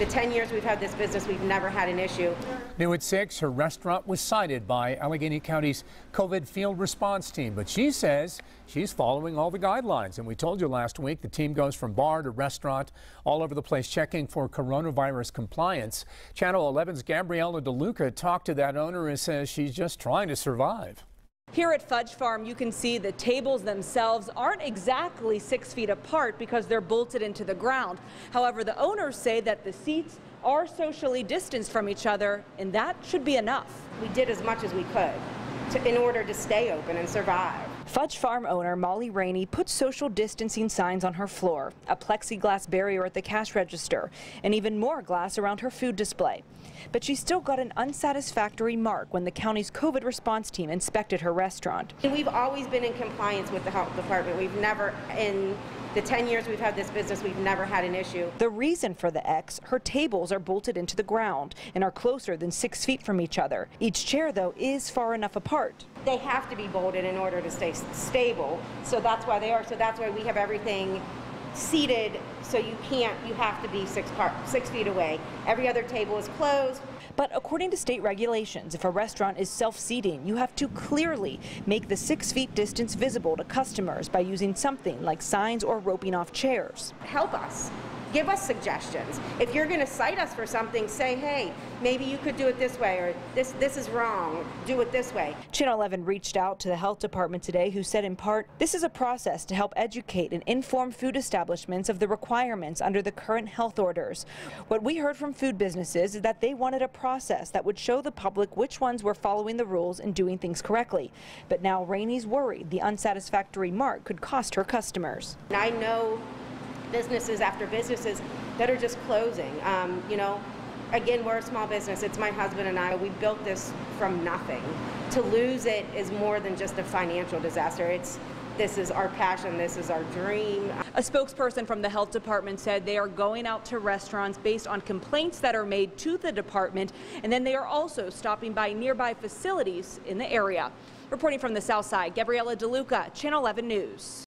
the 10 years we've had this business, we've never had an issue. New at 6, her restaurant was cited by Allegheny County's COVID field response team, but she says she's following all the guidelines. And we told you last week the team goes from bar to restaurant all over the place checking for coronavirus compliance. Channel 11's Gabriella DeLuca talked to that owner and says she's just trying to survive. Here at Fudge Farm, you can see the tables themselves aren't exactly six feet apart because they're bolted into the ground. However, the owners say that the seats are socially distanced from each other, and that should be enough. We did as much as we could to, in order to stay open and survive. Fudge Farm owner Molly Rainey put social distancing signs on her floor, a plexiglass barrier at the cash register, and even more glass around her food display. But she still got an unsatisfactory mark when the county's COVID response team inspected her restaurant. We've always been in compliance with the health department. We've never, in the 10 years we've had this business, we've never had an issue. The reason for the X, her tables are bolted into the ground and are closer than six feet from each other. Each chair, though, is far enough apart. They have to be bolted in order to stay stable, so that's why they are. So that's why we have everything seated so you can't you have to be six part six feet away. Every other table is closed. But according to state regulations if a restaurant is self-seating you have to clearly make the six feet distance visible to customers by using something like signs or roping off chairs. Help us give us suggestions. If you're going to cite us for something, say, hey, maybe you could do it this way, or this, this is wrong, do it this way. Channel 11 reached out to the health department today, who said in part, this is a process to help educate and inform food establishments of the requirements under the current health orders. What we heard from food businesses is that they wanted a process that would show the public which ones were following the rules and doing things correctly. But now Rainey's worried the unsatisfactory mark could cost her customers. I know businesses after businesses that are just closing. Um, you know, again, we're a small business. It's my husband and I. We built this from nothing. To lose it is more than just a financial disaster. It's this is our passion. This is our dream. A spokesperson from the health department said they are going out to restaurants based on complaints that are made to the department, and then they are also stopping by nearby facilities in the area. Reporting from the south side, Gabriella DeLuca, Channel 11 News.